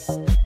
Thanks.